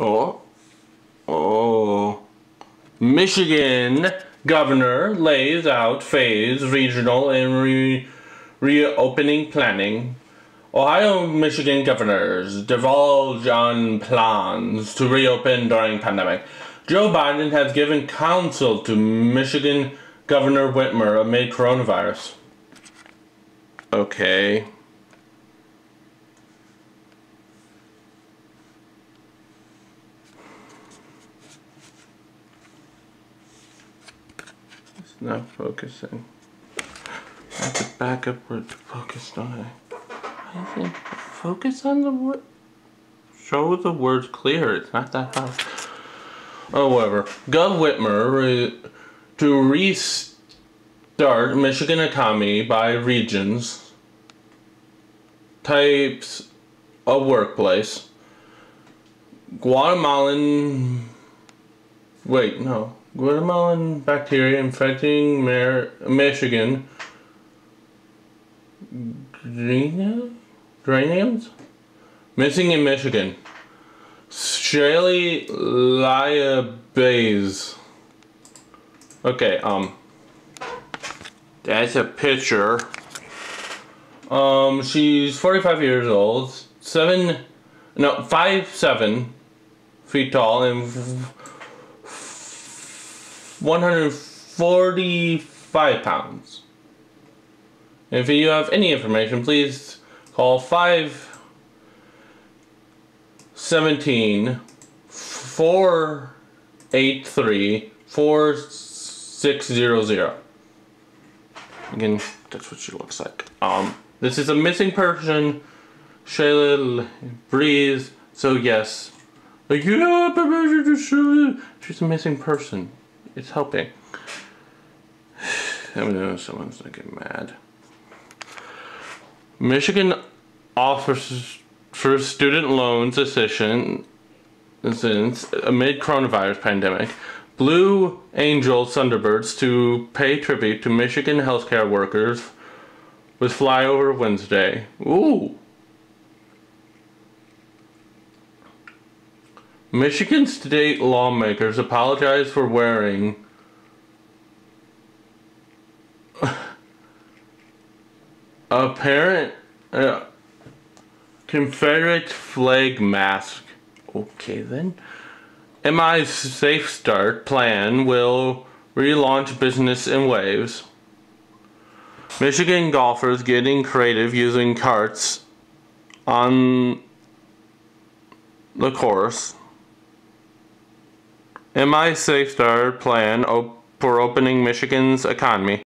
Oh. Oh. Michigan governor lays out phase regional and re reopening planning. Ohio Michigan governors divulge on plans to reopen during pandemic. Joe Biden has given counsel to Michigan Governor Whitmer amid coronavirus. Okay. Not focusing. I have to back up focused on it. I think focus on the word. Show the words clear. It's not that hard. Oh, whatever. Gov Whitmer uh, to restart Michigan economy by regions, types of workplace. Guatemalan. Wait, no. Guatemalan bacteria infecting Michigan. Graniums? Missing in Michigan. Shaylee Liabaze. Okay, um. That's a picture. Um, she's 45 years old. Seven, no, five, seven feet tall and 145 pounds. If you have any information, please call 517 483 4600. Again, that's what she looks like. Um, this is a missing person, Shayla Breeze. So yes, like yeah, she's a missing person. It's helping. I know someone's gonna get mad. Michigan offers for student loans assistance amid coronavirus pandemic. Blue Angel Thunderbirds to pay tribute to Michigan healthcare workers with flyover Wednesday. Ooh. Michigan state lawmakers apologize for wearing apparent uh, Confederate flag mask. Okay then. MI's Safe Start plan will relaunch business in waves. Michigan golfers getting creative using carts on the course. MI Safe Start plan op for opening Michigan's economy.